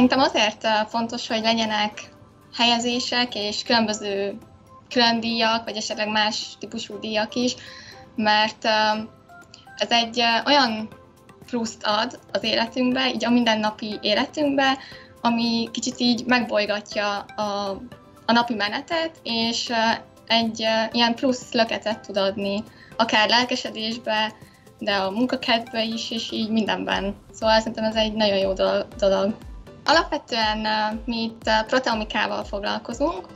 Szerintem azért fontos, hogy legyenek helyezések és különböző külön vagy esetleg más típusú díjak is, mert ez egy olyan pluszt ad az életünkbe, így a mindennapi életünkbe, ami kicsit így megbolygatja a, a napi menetet, és egy ilyen plusz löketet tud adni, akár lelkesedésbe, de a munkakedve is, és így mindenben. Szóval szerintem ez egy nagyon jó dolog. Alapvetően mi itt proteomikával foglalkozunk.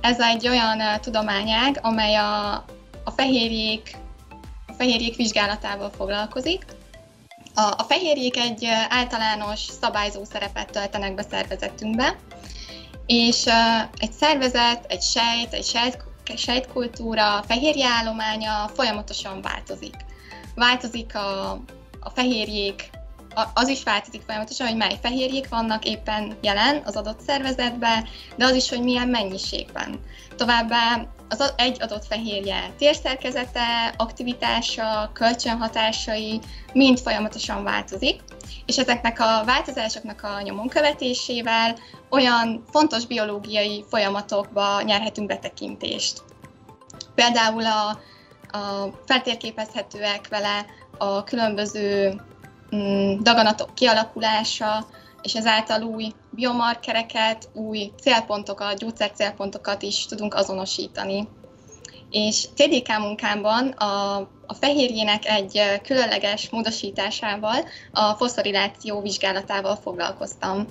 Ez egy olyan tudományág, amely a, a fehérjék, a fehérjék vizsgálatával foglalkozik. A, a fehérjék egy általános szabályzó szerepet töltenek be szervezetünkbe, és egy szervezet, egy sejt, egy sejt, sejtkultúra, fehérje állománya folyamatosan változik. Változik a, a fehérjék az is változik folyamatosan, hogy mely fehérjék vannak éppen jelen az adott szervezetben, de az is, hogy milyen mennyiségben. Továbbá az egy adott fehérje térszerkezete, aktivitása, kölcsönhatásai mind folyamatosan változik, és ezeknek a változásoknak a nyomon követésével olyan fontos biológiai folyamatokba nyerhetünk betekintést. Például a, a feltérképezhetőek vele a különböző daganatok kialakulása, és ezáltal új biomarkereket, új célpontokat, gyógyszercélpontokat is tudunk azonosítani. És CDK munkámban a, a fehérjének egy különleges módosításával, a foszforiláció vizsgálatával foglalkoztam.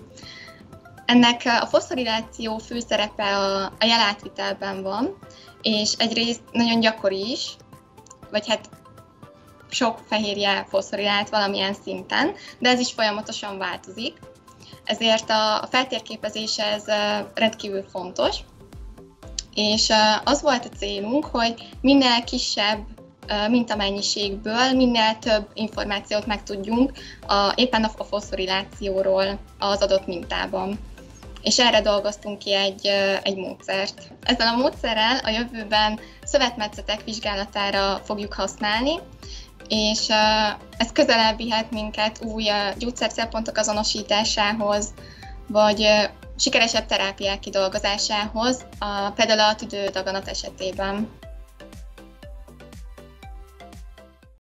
Ennek a foszforiláció fő szerepe a, a jelátvitelben van, és egyrészt nagyon gyakori is, vagy hát sok fehérje foszforilált valamilyen szinten, de ez is folyamatosan változik. Ezért a feltérképezés ez rendkívül fontos, és az volt a célunk, hogy minél kisebb mintamennyiségből minél több információt megtudjunk a, éppen a foszforilációról az adott mintában. És erre dolgoztunk ki egy, egy módszert. Ezzel a módszerrel a jövőben szövetmetszetek vizsgálatára fogjuk használni, és ez közelebb vihet minket új gyógyszercélpontok azonosításához, vagy sikeresebb terápiák kidolgozásához, a, például a tüdődaganat esetében.